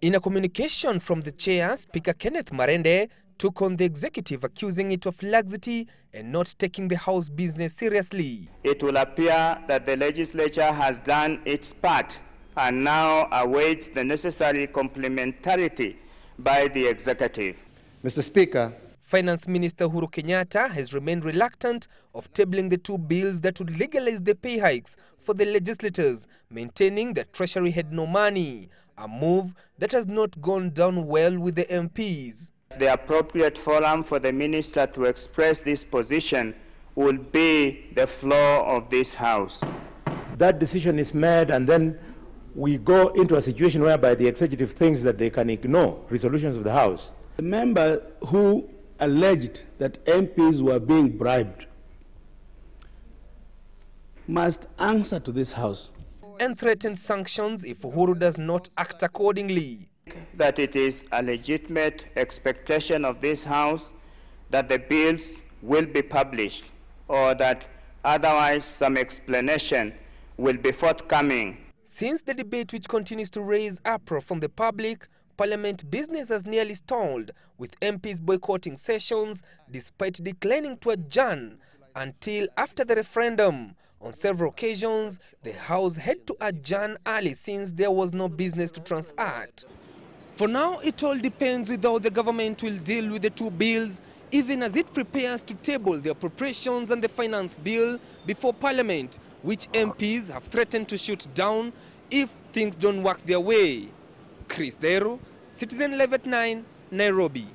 In a communication from the chair, Speaker Kenneth Marende took on the executive, accusing it of laxity and not taking the House business seriously. It will appear that the legislature has done its part and now awaits the necessary complementarity by the executive. Mr. Speaker, Finance Minister Uhuru Kenyatta has remained reluctant of tabling the two bills that would legalize the pay hikes for the legislators, maintaining that Treasury had no money, a move that has not gone down well with the MPs. The appropriate forum for the minister to express this position will be the floor of this House. That decision is made and then we go into a situation whereby the executive thinks that they can ignore resolutions of the House. The member who alleged that MPs were being bribed must answer to this House. And threatened sanctions if Uhuru does not act accordingly. That it is a legitimate expectation of this House that the bills will be published or that otherwise some explanation will be forthcoming Since the debate which continues to raise uproar from the public, Parliament business has nearly stalled, with MPs boycotting sessions despite declining to adjourn until after the referendum. On several occasions, the House had to adjourn early since there was no business to transact. For now, it all depends with how the government will deal with the two bills, even as it prepares to table the appropriations and the finance bill before Parliament, which MPs have threatened to shoot down if things don't work their way. Chris Deru, Citizen Live at 9, Nairobi.